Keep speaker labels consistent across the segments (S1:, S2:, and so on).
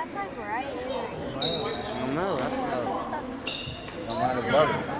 S1: That's like right in your ear.
S2: I don't know. I don't know.
S3: I'm not above it.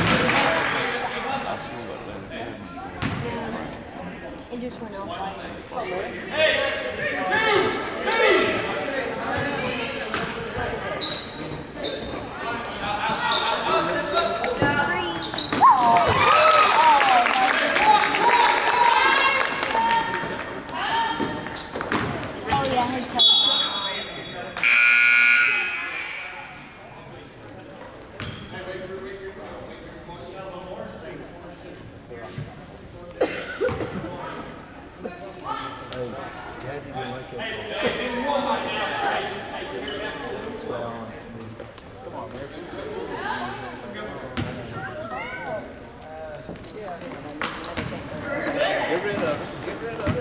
S1: It just went off. Oh yeah, his
S3: Like. On to. Come on, man. Get rid of it. Get rid of it.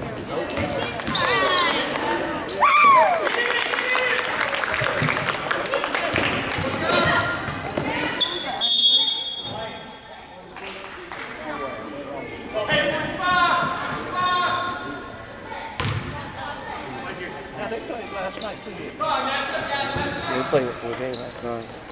S2: We played it for a day last night.